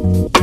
Bye.